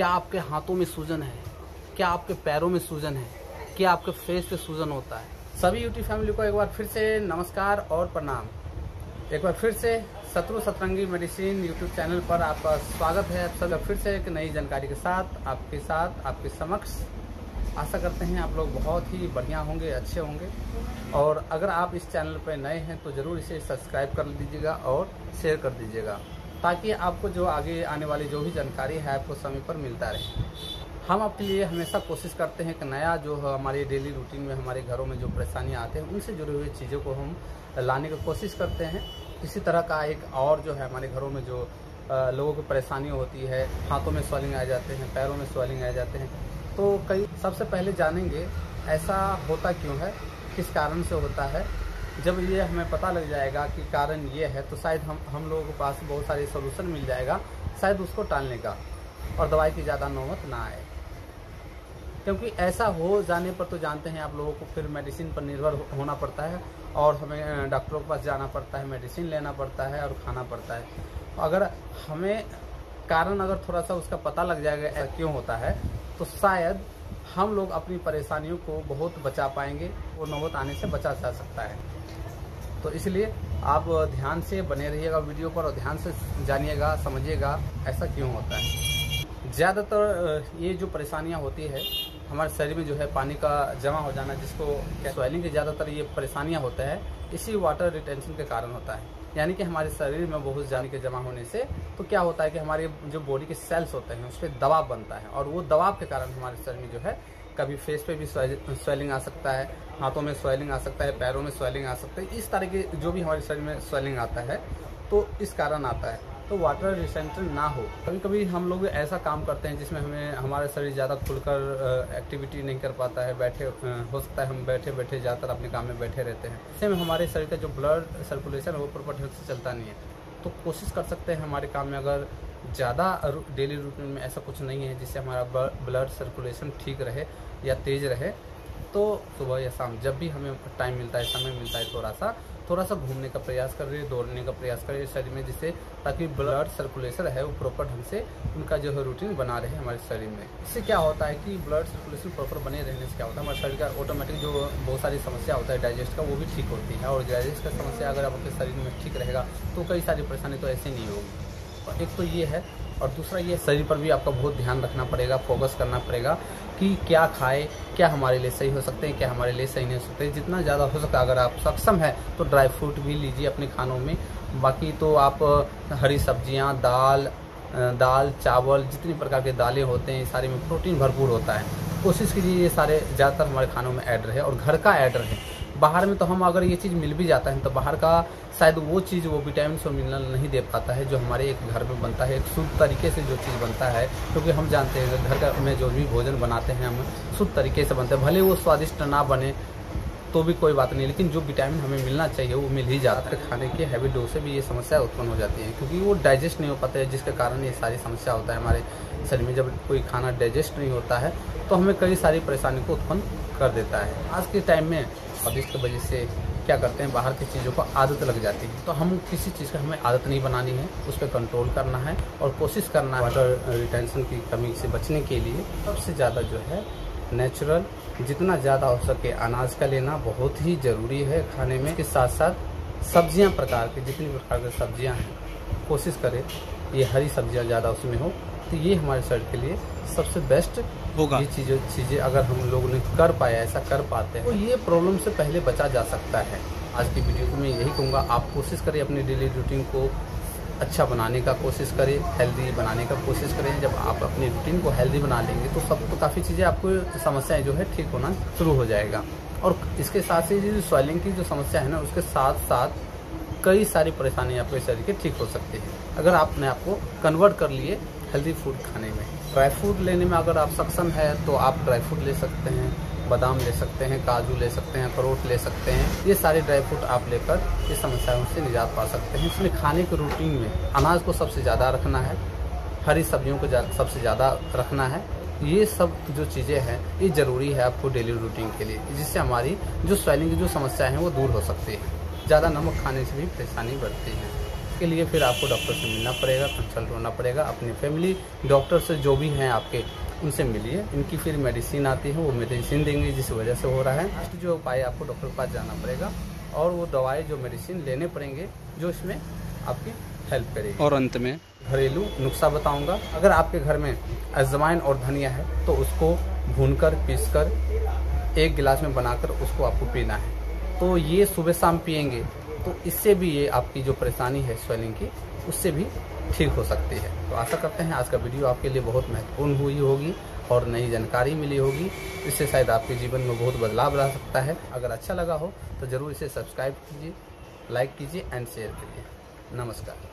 क्या आपके हाथों में सूजन है? क्या आपके पैरों में सूजन है? क्या आपके फेस पे सूजन होता है? सभी यूटी फैमिली को एक बार फिर से नमस्कार और प्रणाम। एक बार फिर से शत्रु सतरंगी मेडिसिन यूट्यूब चैनल पर आपका स्वागत है। आप सब फिर से एक नई जानकारी के साथ, आपके साथ, आपके समक्ष। आशा करते हैं आप लोग बहुत ही बढ़िया होंगे, अच्छे होंगे। और अगर आप इस चैनल पर नए हैं तो ज़रूर इसे सब्सक्राइब कर दीजिएगा और शेयर कर दीजिएगा। ताकि आपको जो आगे आने वाली जो भी जानकारी है आपको समय पर मिलता रहे। हम आपके लिए हमेशा कोशिश करते हैं कि नया जो हमारे डेली रूटीन में हमारे घरों में जो परेशानियाँ आते हैं, उनसे जुड़ी हुई चीज़ों को हम लाने की कोशिश करते हैं। इसी तरह का एक और जो है हमारे घरों में जो लोगों को परेशानी होती है, हाथों में स्वेलिंग आ जाते हैं, पैरों में स्वेलिंग आ जाते हैं। तो कई सबसे पहले जानेंगे, ऐसा होता क्यों है, किस कारण से होता है जब ये हमें पता लग जाएगा कि कारण ये है तो शायद हम हम लोगों के पास बहुत सारे सोल्यूशन मिल जाएगा, शायद उसको टालने का। और दवाई की ज़्यादा नौबत ना आए। क्योंकि ऐसा हो जाने पर तो जानते हैं आप लोगों को फिर मेडिसिन पर निर्भर होना पड़ता है और हमें डॉक्टरों के पास जाना पड़ता है मेडिसिन लेना पड़ता है और खाना पड़ता है। अगर हमें कारण अगर थोड़ा सा उसका पता लग जाएगा, ऐसा क्यों होता है तो शायद हम लोग अपनी परेशानियों को बहुत बचा पाएँगे और नौबत आने से बचा जा सकता है। तो इसलिए आप ध्यान से बने रहिएगा वीडियो पर और ध्यान से जानिएगा, समझिएगा, ऐसा क्यों होता है। ज़्यादातर ये जो परेशानियाँ होती है हमारे शरीर में जो है पानी का जमा हो जाना, जिसको स्वेलिंग की ज़्यादातर ये परेशानियाँ होता है। इसी वाटर रिटेंशन के कारण होता है। यानी कि हमारे शरीर में बहुत जाने के जमा होने से तो क्या होता है कि हमारे जो बॉडी के सेल्स होते हैं उस पर दबाव बनता है और वो दबाव के कारण हमारे शरीर में जो है, कभी फेस पे भी स्वेलिंग आ सकता है, हाथों में स्वेलिंग आ सकता है, पैरों में स्वेलिंग आ सकता है, इस तरह के जो भी हमारे शरीर में स्वेलिंग आता है तो इस कारण आता है। तो वाटर रिसेंटेड ना हो। कभी कभी हम लोग ऐसा काम करते हैं जिसमें हमें, हमारा शरीर ज़्यादा खुलकर एक्टिविटी नहीं कर पाता है, बैठे हो सकता है हम बैठे बैठे ज़्यादातर अपने काम में बैठे रहते हैं। इससे हमारे शरीर का जो ब्लड सर्कुलेशन है वो प्रॉपर ढंग से चलता नहीं है। तो कोशिश कर सकते हैं हमारे काम में अगर ज़्यादा डेली रूटीन में ऐसा कुछ नहीं है जिससे हमारा ब्लड सर्कुलेशन ठीक रहे या तेज़ रहे तो सुबह या शाम, जब भी हमें टाइम मिलता है, समय मिलता है थोड़ा सा थोड़ा सा घूमने का प्रयास कर रही है, दौड़ने का प्रयास कर रही है शरीर में, जिससे ताकि ब्लड सर्कुलेशन है वो प्रॉपर ढंग से उनका जो है रूटीन बना रहे हमारे शरीर में। इससे क्या होता है कि ब्लड सर्कुलेशन प्रॉपर बने रहने से क्या होता है, हमारे शरीर का ऑटोमेटिक जो बहुत सारी समस्या होता है डाइजेस्ट का, वो भी ठीक होती है। और डाइजेस्ट का समस्या अगर आपके शरीर में ठीक रहेगा तो कई सारी परेशानी तो ऐसे नहीं होगी। एक तो ये है और दूसरा ये शरीर पर भी आपका बहुत ध्यान रखना पड़ेगा फोकस करना पड़ेगा कि क्या खाए, क्या हमारे लिए सही हो सकते हैं, क्या हमारे लिए सही नहीं हो सकते जितना ज़्यादा हो सकता अगर आप सक्षम है तो ड्राई फ्रूट भी लीजिए अपने खानों में। बाकी तो आप, हरी सब्ज़ियाँ, दाल दाल, चावल, जितनी प्रकार के दालें होते हैं, सारे में प्रोटीन भरपूर होता है। कोशिश कीजिए ये सारे ज़्यादातर हमारे खानों में ऐड रहे और घर का ऐड रहे। बाहर में तो हम अगर ये चीज़ मिल भी जाता है तो बाहर का शायद वो चीज़, वो विटामिन और मिनरल नहीं दे पाता है, जो हमारे एक घर में बनता है, एक शुद्ध तरीके से जो चीज़ बनता है, क्योंकि तो हम जानते हैं घर का में जो भी भोजन बनाते हैं, हम शुद्ध तरीके से बनते हैं, भले वो स्वादिष्ट ना बने तो भी कोई बात नहीं, लेकिन जो विटामिन हमें मिलना चाहिए, वो मिल ही जाता है। खाने के हैबिट डो से भी ये समस्या उत्पन्न हो जाती है, क्योंकि वो डाइजेस्ट नहीं हो पाता है, जिसके कारण ये सारी समस्या होता है। हमारे शरीर में जब कोई खाना डाइजेस्ट नहीं होता है तो हमें कई सारी परेशानी को उत्पन्न कर देता है। आज के टाइम में अब इसकी वजह से क्या करते हैं, बाहर की चीज़ों को आदत लग जाती है। तो हम किसी चीज़ का हमें आदत नहीं बनानी है, उस पर कंट्रोल करना है और कोशिश करना है वाटर रिटेंशन की कमी से बचने के लिए सबसे ज़्यादा जो है नेचुरल जितना ज़्यादा हो सके अनाज का लेना बहुत ही ज़रूरी है खाने में। के साथ साथ सब्ज़ियाँ प्रकार की, जितनी प्रकार की सब्ज़ियाँ हैं, कोशिश करें ये हरी सब्ज़ियाँ ज़्यादा उसमें हो तो ये हमारे शरीर के लिए सबसे बेस्ट होगा। ये चीज़ें चीज़ें अगर हम लोगों ने कर पाया ऐसा कर पाते हैं तो ये प्रॉब्लम से पहले बचा जा सकता है। आज की वीडियो को मैं यही कहूँगा आप कोशिश करें अपनी डेली रूटीन को अच्छा बनाने का कोशिश करें हेल्दी बनाने का कोशिश करें। जब आप अपनी रूटीन को हेल्दी बना लेंगे तो सब तो काफ़ी चीज़ें आपको समस्याएँ जो है ठीक होना शुरू हो जाएगा। और इसके साथ ही जो स्वेलिंग की जो समस्या है ना उसके साथ साथ कई सारी परेशानी आपके शरीर के ठीक हो सकती है। अगर आपने आपको कन्वर्ट कर लिए हेल्दी फ़ूड खाने में। ड्राई फ्रूट लेने में अगर आप सक्षम है तो आप ड्राई फ्रूट ले सकते हैं, बादाम ले सकते हैं, काजू ले सकते हैं अखरोट ले सकते हैं। ये सारे ड्राई फ्रूट आप लेकर इस समस्याओं से निजात पा सकते हैं। इसमें खाने के रूटीन में अनाज को सबसे ज़्यादा रखना है, हरी सब्जियों को सबसे ज़्यादा रखना है। ये सब जो चीज़ें हैं, ये ज़रूरी है आपको डेली रूटीन के लिए, जिससे हमारी जो स्वेलिंग की जो समस्या है, वो दूर हो सकती है। ज़्यादा नमक खाने से भी परेशानी बढ़ती है। इसके लिए फिर आपको डॉक्टर से मिलना पड़ेगा कंसल्ट होना पड़ेगा। अपनी फैमिली डॉक्टर से जो भी हैं आपके उनसे मिलिए। इनकी फिर मेडिसिन आती है वो मेडिसिन देंगे जिस वजह से हो रहा है। फ़र्स्ट जो उपाय आपको डॉक्टर के पास जाना पड़ेगा और वो दवाई जो मेडिसिन लेने पड़ेंगे जो इसमें आपकी हेल्प करेगी। और अंत में? घरेलू नुस्खा बताऊँगा। अगर आपके घर में अजवाइन और धनिया है तो उसको भूनकर पीसकर एक गिलास में बनाकर उसको आपको पीना है। तो ये सुबह शाम पियेंगे तो इससे भी ये आपकी जो परेशानी है स्वेलिंग की, उससे भी ठीक हो सकती है। तो आशा करते हैं आज का वीडियो आपके लिए बहुत महत्वपूर्ण हुई होगी और नई जानकारी मिली होगी। इससे शायद आपके जीवन में बहुत बदलाव ला सकता है। अगर अच्छा लगा हो तो ज़रूर इसे सब्सक्राइब कीजिए लाइक कीजिए एंड शेयर कीजिए। नमस्कार।